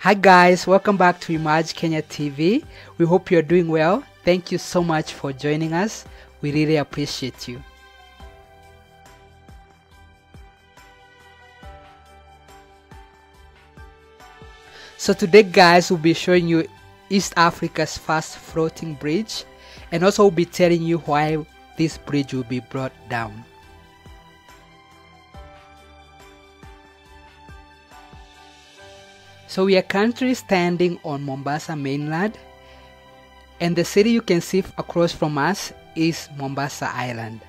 Hi guys, welcome back to Emerge Kenya TV. We hope you're doing well. Thank you so much for joining us. We really appreciate you. So today guys, we'll be showing you East Africa's first floating bridge and also we'll be telling you why this bridge will be brought down. So we are currently standing on Mombasa mainland and the city you can see across from us is Mombasa Island.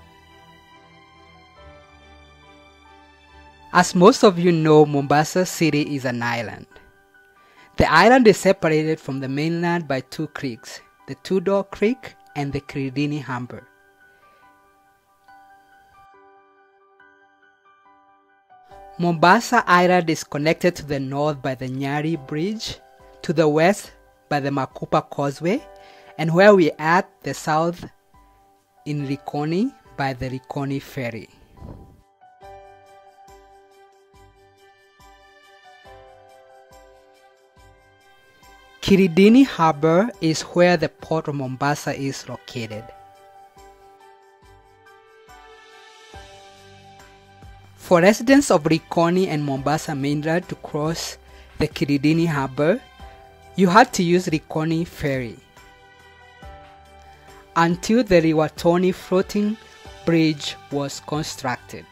As most of you know, Mombasa city is an island. The island is separated from the mainland by two creeks, the Tudor Creek and the Kilindini Harbour. Mombasa Island is connected to the north by the Nyali Bridge, to the west by the Makupa Causeway, and where we are at the south in Likoni by the Likoni Ferry. Kilindini Harbour is where the port of Mombasa is located. For residents of Likoni and Mombasa mainland to cross the Kilindini Harbour, you had to use Likoni ferry. Until the Liwatoni floating bridge was constructed.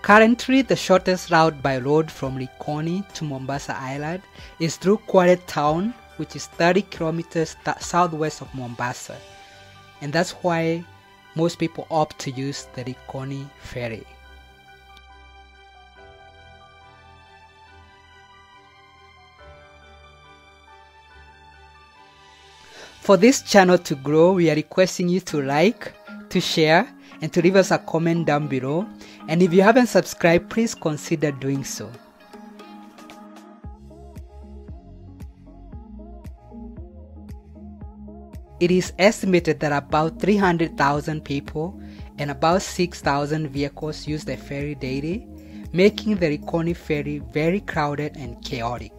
Currently, the shortest route by road from Likoni to Mombasa Island is through Kwale town, which is 30 kilometers southwest of Mombasa. And that's why most people opt to use the Likoni ferry. For this channel to grow, we are requesting you to like, to share, and to leave us a comment down below. And if you haven't subscribed, please consider doing so. It is estimated that about 300,000 people and about 6,000 vehicles use the ferry daily, making the Likoni ferry very crowded and chaotic.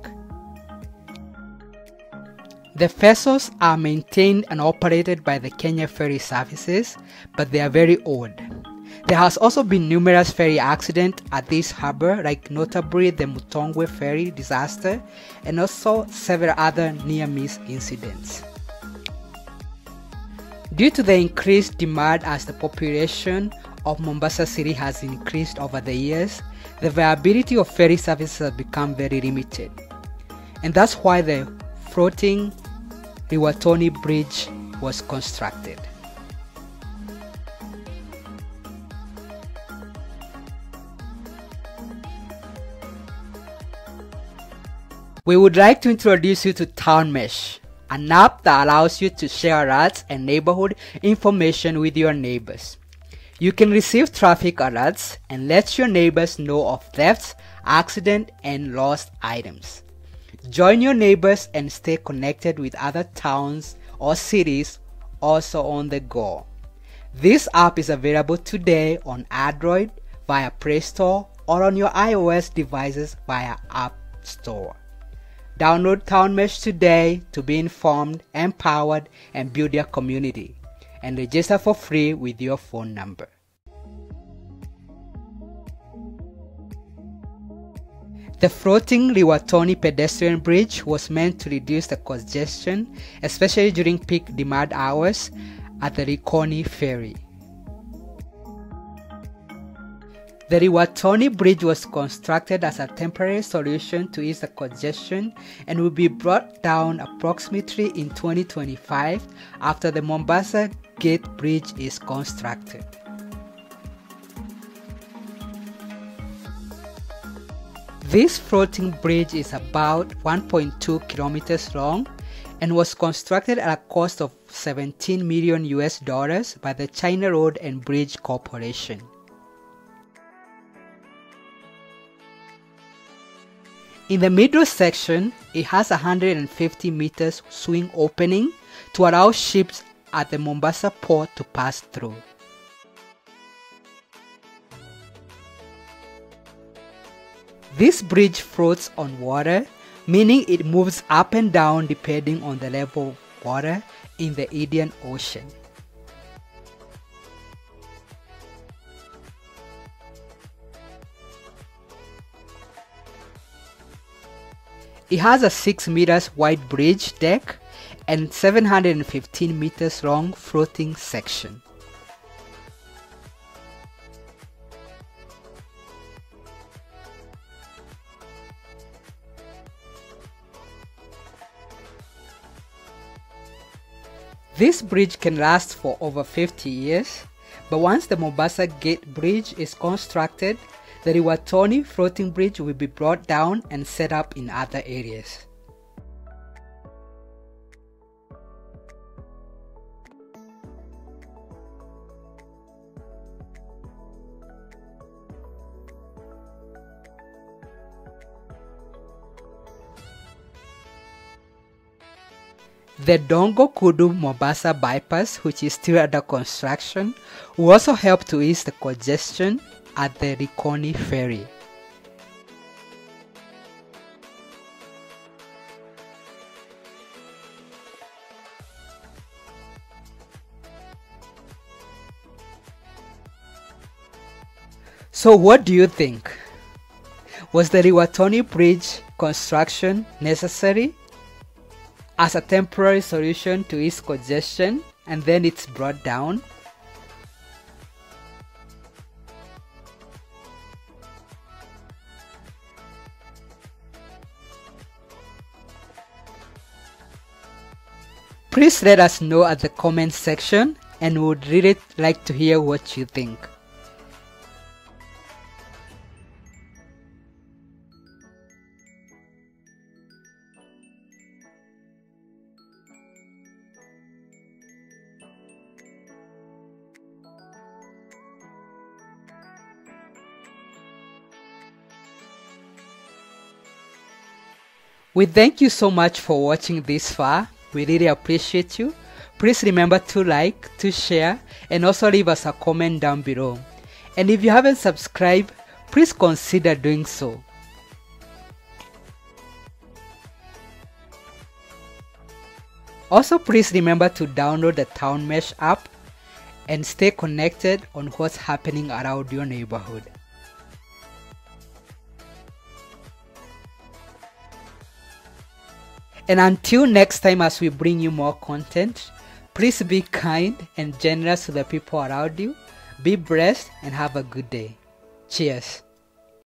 The vessels are maintained and operated by the Kenya Ferry Services, but they are very old. There has also been numerous ferry accidents at this harbor, like notably the Mutongwe ferry disaster and also several other near-miss incidents. Due to the increased demand as the population of Mombasa City has increased over the years, the viability of ferry services has become very limited. And that's why the floating Liwatoni Bridge was constructed. We would like to introduce you to Town Mesh, an app that allows you to share alerts and neighborhood information with your neighbors. You can receive traffic alerts and let your neighbors know of thefts, accidents, and lost items. Join your neighbors and stay connected with other towns or cities also on the go. This app is available today on Android via Play Store or on your iOS devices via App Store. Download TownMesh today to be informed, empowered, and build your community. And register for free with your phone number. The floating Liwatoni pedestrian bridge was meant to reduce the congestion, especially during peak demand hours at the Likoni ferry. The Liwatoni Bridge was constructed as a temporary solution to ease the congestion and will be brought down approximately in 2025 after the Mombasa Gate Bridge is constructed. This floating bridge is about 1.2 kilometers long and was constructed at a cost of 17 million US dollars by the China Road and Bridge Corporation. In the middle section, it has a 150 meters swing opening to allow ships at the Mombasa port to pass through. This bridge floats on water, meaning it moves up and down depending on the level of water in the Indian Ocean. It has a 6 meters wide bridge deck and 715 meters long floating section. This bridge can last for over 50 years, but once the Mombasa Gate Bridge is constructed, the Liwatoni floating bridge will be brought down and set up in other areas. The Dongo Kudu Mombasa bypass, which is still under construction, will also help to ease the congestion at the Likoni ferry. So what do you think? Was the Liwatoni Bridge construction necessary as a temporary solution to its congestion and then it's brought down? Please let us know at the comment section and we would really like to hear what you think. We thank you so much for watching this far. We really appreciate you. Please remember to like, to share, and also leave us a comment down below. And if you haven't subscribed, please consider doing so. Also, please remember to download the Town Mesh app and stay connected on what's happening around your neighborhood. And until next time, as we bring you more content, please be kind and generous to the people around you. Be blessed and have a good day. Cheers.